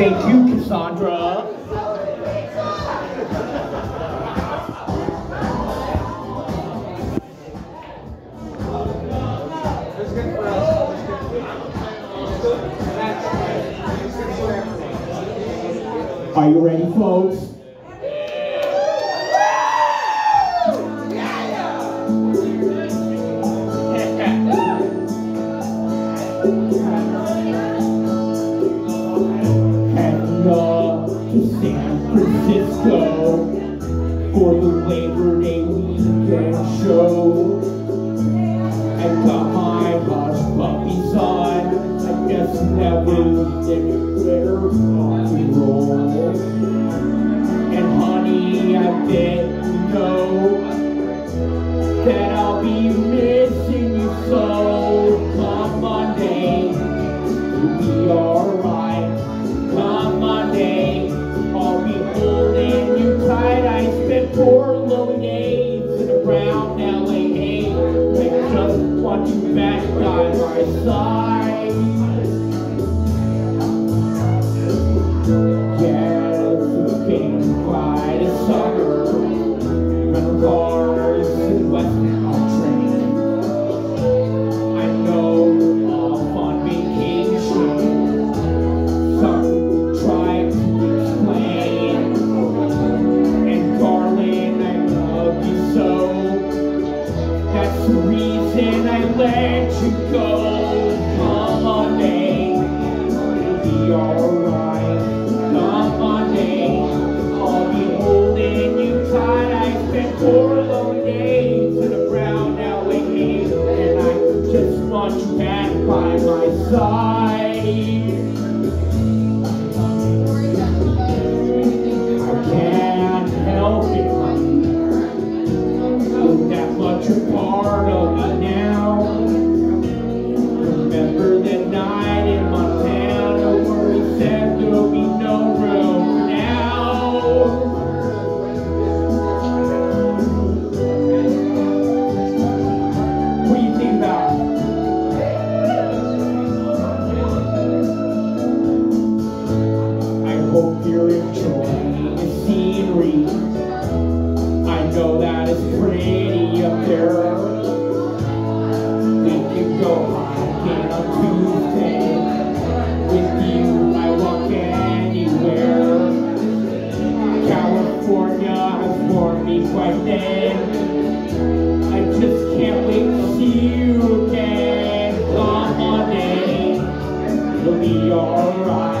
Thank you, Cassandra. Are you ready, folks? By That's the reason I let you go. Come on, babe, it'll be alright. Come on, babe, I'll be holding you tight. I spent four long days in a brown LA and I just want you back by my side. I you're enjoying the scenery. I know that it's pretty up there. We can go hiking on Tuesday. With you, I walk anywhere. California has worn me quite thin. I just can't wait to see you again. Come on in, you'll be alright.